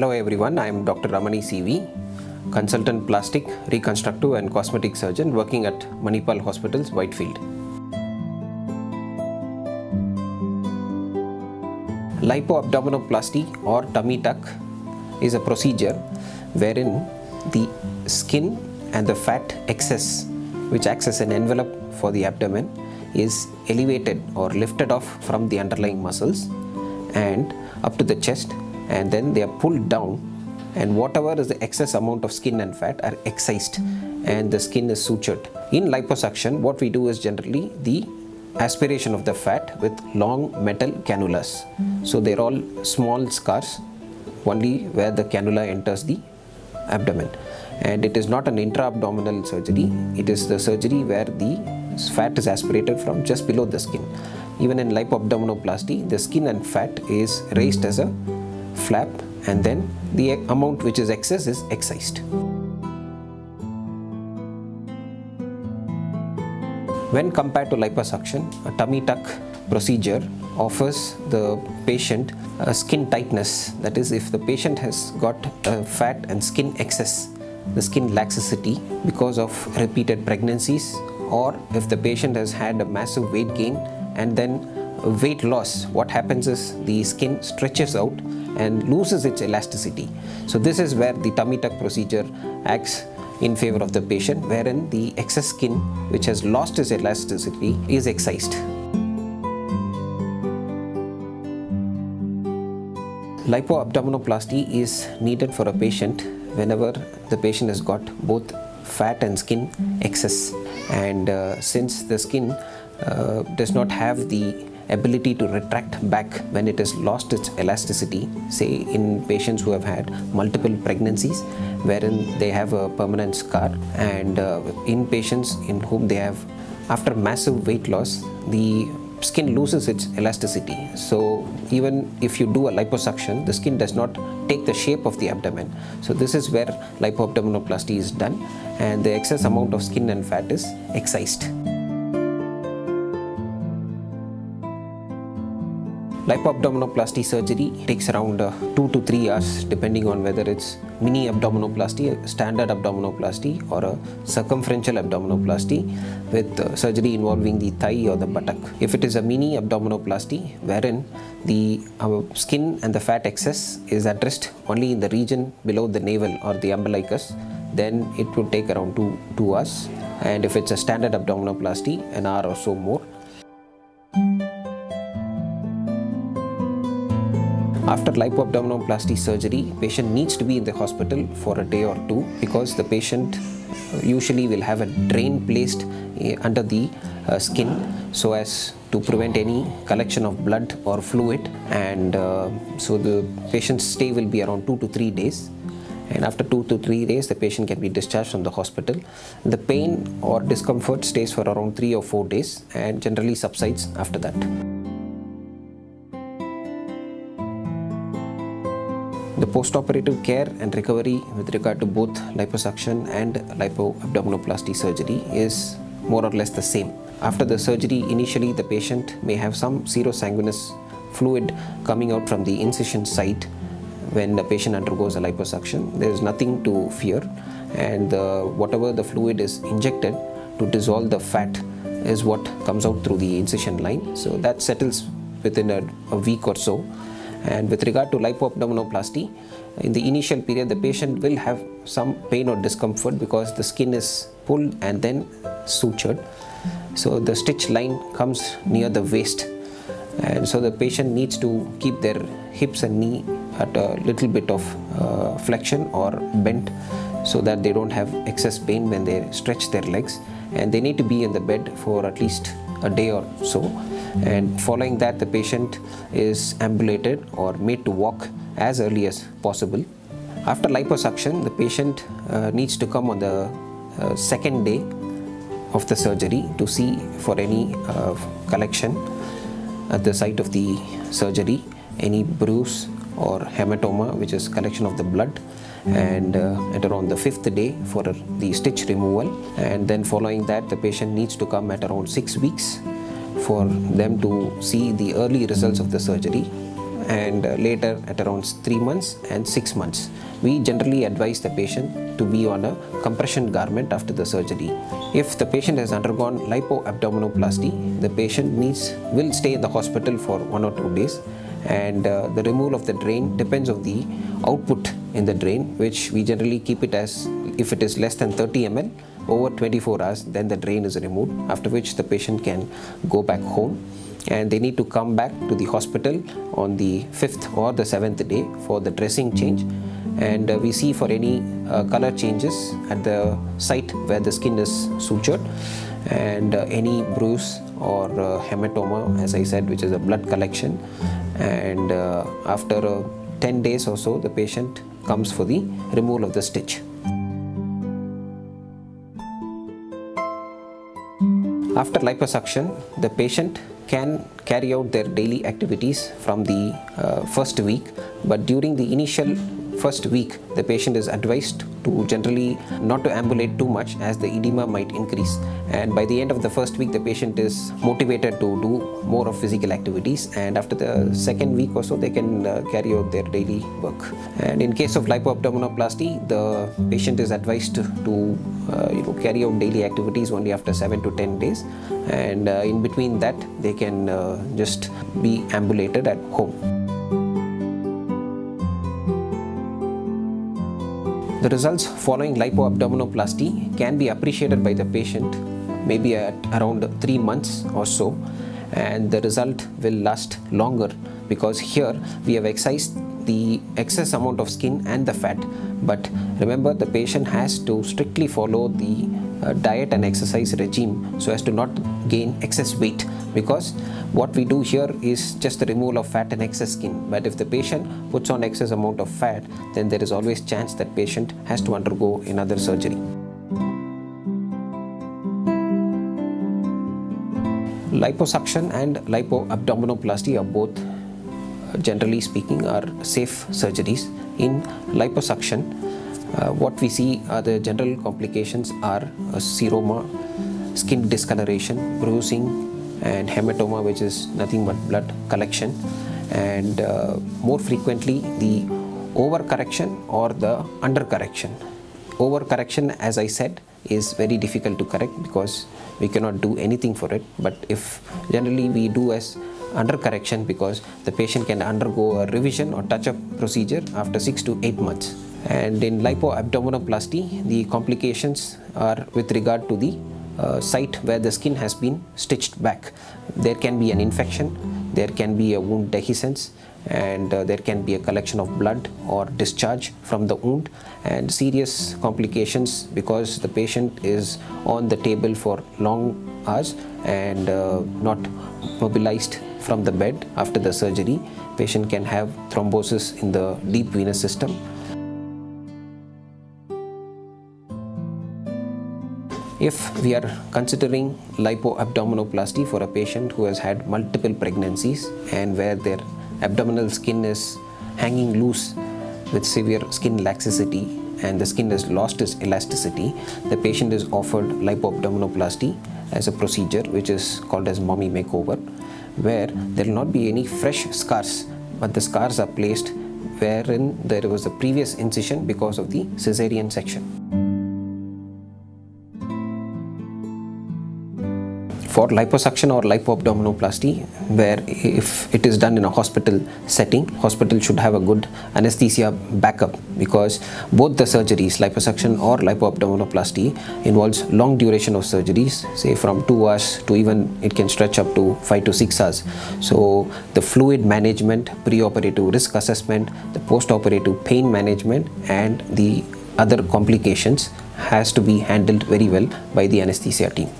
Hello everyone, I am Dr. Ramani CV, consultant plastic, reconstructive and cosmetic surgeon working at Manipal Hospitals, Whitefield. Lipoabdominoplasty or tummy tuck is a procedure wherein the skin and the fat excess which acts as an envelope for the abdomen is elevated or lifted off from the underlying muscles and up to the chest and then they are pulled down and whatever is the excess amount of skin and fat are excised and the skin is sutured. In liposuction what we do is generally the aspiration of the fat with long metal cannulas. So they're all small scars only where the cannula enters the abdomen and it is not an intra-abdominal surgery it is the surgery where the fat is aspirated from just below the skin even in lipoabdominoplasty the skin and fat is raised as a flap and then the amount which is excess is excised. When compared to liposuction a tummy tuck procedure offers the patient a skin tightness. That is if the patient has got uh, fat and skin excess the skin laxity because of repeated pregnancies or if the patient has had a massive weight gain and then weight loss what happens is the skin stretches out and loses its elasticity. So this is where the tummy tuck procedure acts in favor of the patient wherein the excess skin which has lost its elasticity is excised. Lipoabdominoplasty is needed for a patient whenever the patient has got both fat and skin excess. And uh, since the skin uh, does not have the ability to retract back when it has lost its elasticity say in patients who have had multiple pregnancies wherein they have a permanent scar and uh, in patients in whom they have after massive weight loss the skin loses its elasticity. So even if you do a liposuction the skin does not take the shape of the abdomen. So this is where lipoabdominoplasty is done and the excess amount of skin and fat is excised lipoabdominoplasty surgery takes around uh, 2 to 3 hours depending on whether it's mini abdominoplasty standard abdominoplasty or a circumferential abdominoplasty with uh, surgery involving the thigh or the buttock. If it is a mini abdominoplasty wherein the uh, skin and the fat excess is addressed only in the region below the navel or the umbilicus then it would take around 2 2 hours. And if it's a standard abdominoplasty an hour or so more After lipoabdominoplasty surgery, patient needs to be in the hospital for a day or two because the patient usually will have a drain placed under the uh, skin so as to prevent any collection of blood or fluid and uh, so the patient's stay will be around 2 to 3 days. And after 2 to 3 days the patient can be discharged from the hospital. The pain or discomfort stays for around 3 or 4 days and generally subsides after that The post-operative care and recovery with regard to both liposuction and lipoabdominoplasty surgery is more or less the same. After the surgery, initially the patient may have some serosanguinous fluid coming out from the incision site when the patient undergoes a liposuction. There is nothing to fear and whatever the fluid is injected to dissolve the fat is what comes out through the incision line. So that settles within a, a week or so and with regard to lipoabdominoplasty in the initial period the patient will have some pain or discomfort because the skin is pulled and then sutured. So the stitch line comes near the waist. And so the patient needs to keep their hips and knee at a little bit of uh, flexion or bent so that they don't have excess pain when they stretch their legs. And they need to be in the bed for at least a day or so and following that the patient is ambulated or made to walk as early as possible. After liposuction the patient uh, needs to come on the uh, second day of the surgery to see for any uh, collection at the site of the surgery any bruise or hematoma which is collection of the blood and uh, at around the fifth day for the stitch removal. And then following that the patient needs to come at around six weeks for them to see the early results of the surgery and uh, later at around 3 months and 6 months. We generally advise the patient to be on a compression garment after the surgery. If the patient has undergone lipoabdominoplasty, the patient needs will stay in the hospital for 1 or 2 days and uh, the removal of the drain depends on the output in the drain which we generally keep it as if it is less than 30 ml over 24 hours then the drain is removed after which the patient can go back home. And they need to come back to the hospital on the fifth or the seventh day for the dressing change. And uh, we see for any uh, color changes at the site where the skin is sutured. And uh, any bruise or uh, hematoma as i said which is a blood collection. And uh, after uh, 10 days or so the patient comes for the removal of the stitch After liposuction, the patient can carry out their daily activities from the uh, first week, but during the initial first week, the patient is advised to generally not to ambulate too much as the edema might increase. And by the end of the first week, the patient is motivated to do more of physical activities. And after the second week or so, they can uh, carry out their daily work. And in case of lipoabdominoplasty, the patient is advised to, uh, you know, carry out daily activities only after 7 to 10 days. And uh, in between that, they can uh, just be ambulated at home. The results following lipoabdominoplasty can be appreciated by the patient maybe at around 3 months or so and the result will last longer because here we have excised the excess amount of skin and the fat. But remember the patient has to strictly follow the uh, diet and exercise regime so as to not gain excess weight. Because what we do here is just the removal of fat and excess skin. But if the patient puts on excess amount of fat then there is always chance that patient has to undergo another surgery. Liposuction and lipoabdominoplasty are both generally speaking are safe surgeries. In liposuction uh, what we see are the general complications are uh, seroma skin discoloration bruising and hematoma which is nothing but blood collection. And uh, more frequently the overcorrection or the undercorrection. Overcorrection as i said is very difficult to correct because we cannot do anything for it. But if generally we do as undercorrection because the patient can undergo a revision or touch-up procedure after 6 to 8 months and in lipoabdominoplasty the complications are with regard to the uh, site where the skin has been stitched back. There can be an infection, there can be a wound dehiscence and uh, there can be a collection of blood or discharge from the wound and serious complications because the patient is on the table for long hours and uh, not mobilized from the bed after the surgery. Patient can have thrombosis in the deep venous system If we are considering lipoabdominoplasty for a patient who has had multiple pregnancies and where their abdominal skin is hanging loose with severe skin laxity and the skin has lost its elasticity, the patient is offered lipoabdominoplasty as a procedure which is called as mommy makeover where there will not be any fresh scars but the scars are placed wherein there was a previous incision because of the cesarean section. For liposuction or lipoabdominoplasty where if it is done in a hospital setting hospital should have a good anesthesia backup because both the surgeries liposuction or lipoabdominoplasty involves long duration of surgeries say from 2 hours to even it can stretch up to 5 to 6 hours. So the fluid management preoperative risk assessment the postoperative pain management and the other complications has to be handled very well by the anesthesia team